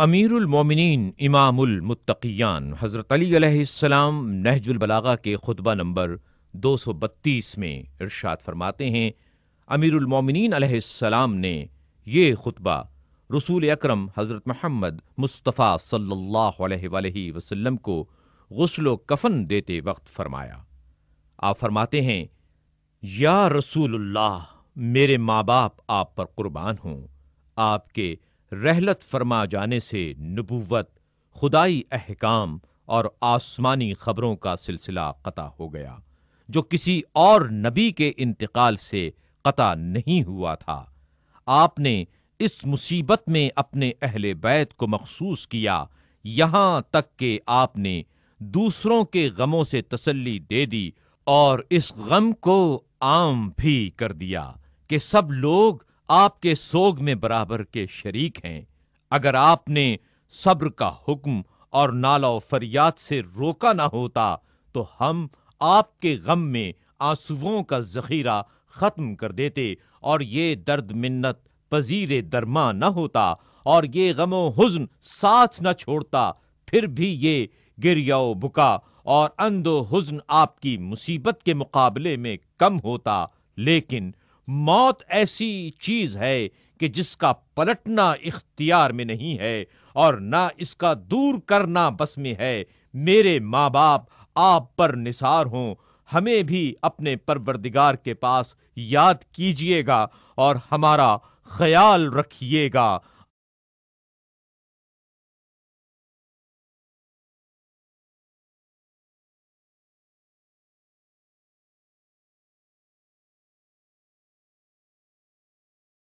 अमीरुल मोमिनीन, इमामुल मुत्तकियान, हज़रत अली अलैहिस्सलाम नहजुल बलागा के खुतबा नंबर 232 में इरशाद फरमाते हैं, अमीरुल मोमिनीन अलैहिस्सलाम ने ये खुतबा रसूल अकरम हज़रत मोहम्मद मुस्तफ़ा सल्लल्लाहु अलैहि वसल्लम को गस्ल कफन देते वक्त फरमाया। आप फरमाते हैं, या रसूलुल्लाह, मेरे माँ बाप आप पर कुर्बान हों, आपके रहलत फरमा जाने से नबूवत, खुदाई अहकाम और आसमानी खबरों का सिलसिला कता हो गया, जो किसी और नबी के इंतकाल से कता नहीं हुआ था। आपने इस मुसीबत में अपने अहले बैत को मखसूस किया, यहाँ तक कि आपने दूसरों के गमों से तसल्ली दे दी और इस गम को आम भी कर दिया कि सब लोग आपके सोग में बराबर के शरीक हैं। अगर आपने सब्र का हुक्म और नाला फरियाद से रोका ना होता तो हम आपके गम में आंसुओं का जखीरा खत्म कर देते और ये दर्द मिन्नत पजीर दरमा न होता और ये गमो हुज्न साथ न छोड़ता, फिर भी ये गिरियाओ बुका और अंदो हुज्न आपकी मुसीबत के मुकाबले में कम होता। लेकिन मौत ऐसी चीज़ है कि जिसका पलटना इख्तियार में नहीं है और ना इसका दूर करना बस में है। मेरे माँ बाप आप पर निसार हों। हमें भी अपने परवरदिगार के पास याद कीजिएगा और हमारा ख्याल रखिएगा।